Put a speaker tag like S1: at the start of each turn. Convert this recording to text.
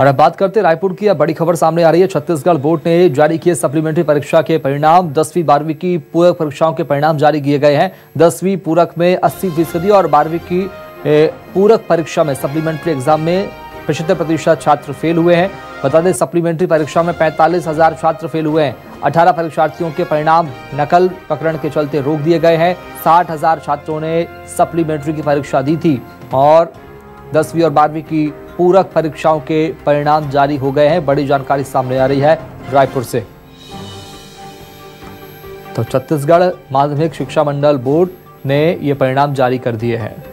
S1: और अब बात करते रायपुर की। अब बड़ी खबर सामने आ रही है। छत्तीसगढ़ बोर्ड ने जारी किए सप्लीमेंट्री परीक्षा के परिणाम। दसवीं, बारहवीं की पूरक परीक्षाओं के परिणाम जारी किए गए हैं। दसवीं पूरक में अस्सी फ़ीसदी और बारहवीं की पूरक परीक्षा में सप्लीमेंट्री एग्ज़ाम में पचहत्तर प्रतिशत छात्र फेल हुए हैं। बता दें, सप्लीमेंट्री परीक्षा में पैंतालीस हज़ार छात्र फेल हुए हैं। अठारह परीक्षार्थियों के परिणाम नकल प्रकरण के चलते रोक दिए गए हैं। साठ हज़ार छात्रों ने सप्लीमेंट्री की परीक्षा दी थी और दसवीं और बारहवीं की पूरक परीक्षाओं के परिणाम जारी हो गए हैं। बड़ी जानकारी सामने आ रही है रायपुर से। तो छत्तीसगढ़ माध्यमिक शिक्षा मंडल बोर्ड ने ये परिणाम जारी कर दिए हैं।